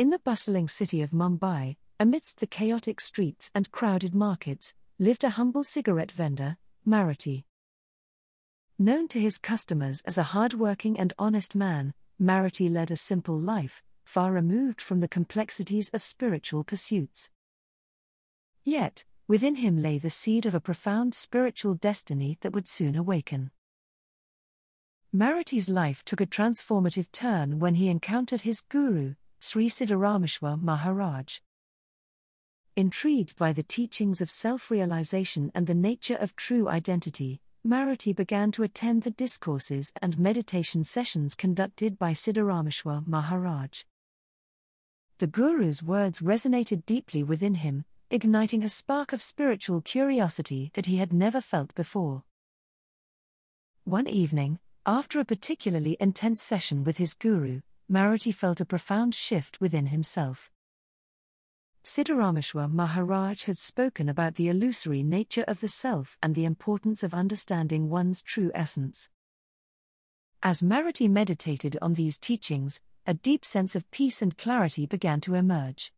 In the bustling city of Mumbai, amidst the chaotic streets and crowded markets, lived a humble cigarette vendor, Maruti. Known to his customers as a hard-working and honest man, Maruti led a simple life, far removed from the complexities of spiritual pursuits. Yet, within him lay the seed of a profound spiritual destiny that would soon awaken. Maruti's life took a transformative turn when he encountered his guru, Sri Siddharameshwar Maharaj. Intrigued by the teachings of self realization and the nature of true identity, Maruti began to attend the discourses and meditation sessions conducted by Siddharameshwar Maharaj. The Guru's words resonated deeply within him, igniting a spark of spiritual curiosity that he had never felt before. One evening, after a particularly intense session with his guru, Maruti felt a profound shift within himself. Siddharameshwar Maharaj had spoken about the illusory nature of the self and the importance of understanding one's true essence. As Maruti meditated on these teachings, a deep sense of peace and clarity began to emerge.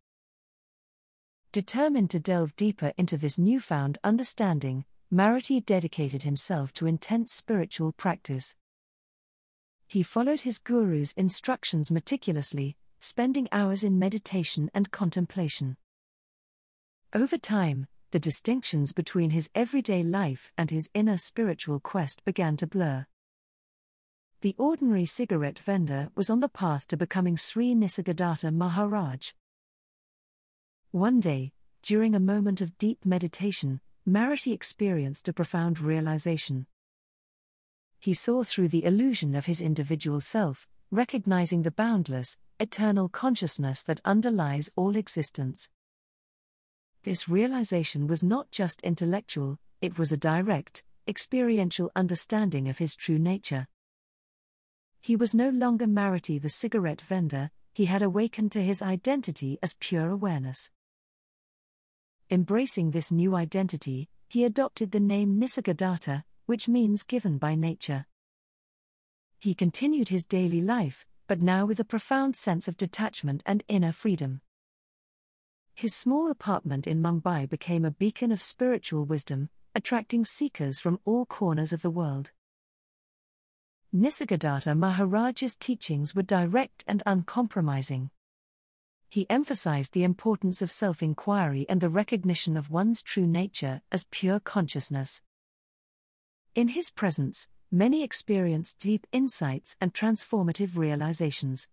Determined to delve deeper into this newfound understanding, Maruti dedicated himself to intense spiritual practice. He followed his guru's instructions meticulously, spending hours in meditation and contemplation. Over time, the distinctions between his everyday life and his inner spiritual quest began to blur. The ordinary cigarette vendor was on the path to becoming Sri Nisargadatta Maharaj. One day, during a moment of deep meditation, Maruti experienced a profound realization. He saw through the illusion of his individual self, recognizing the boundless, eternal consciousness that underlies all existence. This realization was not just intellectual, it was a direct, experiential understanding of his true nature. He was no longer Maruti the cigarette vendor, he had awakened to his identity as pure awareness. Embracing this new identity, he adopted the name Nisargadatta, which means given by nature. He continued his daily life, but now with a profound sense of detachment and inner freedom. His small apartment in Mumbai became a beacon of spiritual wisdom, attracting seekers from all corners of the world. Nisargadatta Maharaj's teachings were direct and uncompromising. He emphasized the importance of self inquiry and the recognition of one's true nature as pure consciousness. In his presence, many experienced deep insights and transformative realizations.